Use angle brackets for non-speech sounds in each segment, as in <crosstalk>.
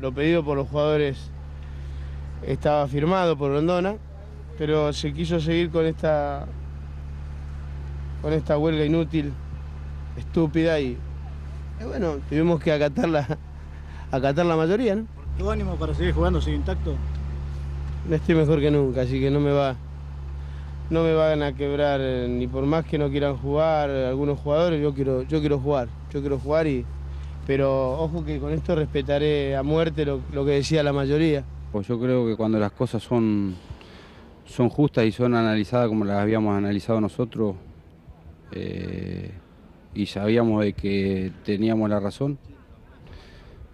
Lo pedido por los jugadores estaba firmado por Rondona, pero se quiso seguir con esta, con esta huelga inútil, estúpida y, y bueno, tuvimos que acatar la, <laughs> acatar la mayoría, ¿no? ¿Tu ánimo para seguir jugando sigue intacto? Estoy mejor que nunca, así que no me va, no me van a quebrar eh, ni por más que no quieran jugar algunos jugadores, yo quiero, yo quiero jugar, yo quiero jugar y, pero ojo que con esto respetaré a muerte lo, lo que decía la mayoría. Pues yo creo que cuando las cosas son, son justas y son analizadas como las habíamos analizado nosotros eh, y sabíamos de que teníamos la razón,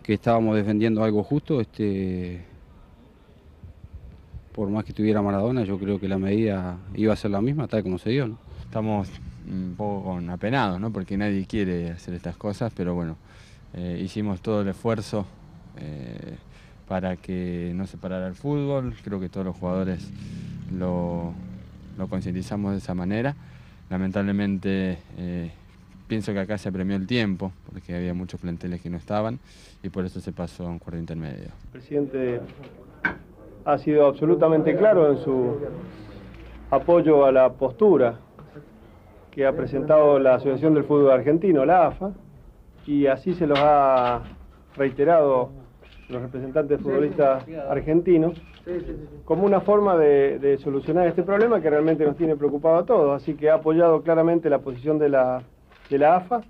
que estábamos defendiendo algo justo, este, por más que tuviera Maradona, yo creo que la medida iba a ser la misma, tal como se dio. ¿no? Estamos un poco apenados, ¿no? porque nadie quiere hacer estas cosas, pero bueno, eh, hicimos todo el esfuerzo eh, para que no se parara el fútbol, creo que todos los jugadores lo, lo concientizamos de esa manera. Lamentablemente eh, pienso que acá se premió el tiempo, porque había muchos planteles que no estaban y por eso se pasó a un cuarto intermedio. El presidente ha sido absolutamente claro en su apoyo a la postura que ha presentado la Asociación del Fútbol Argentino, la AFA, y así se los ha reiterado los representantes futbolistas argentinos como una forma de, de, solucionar este problema que realmente nos tiene preocupado a todos. Así que ha apoyado claramente la posición de la, de la AFA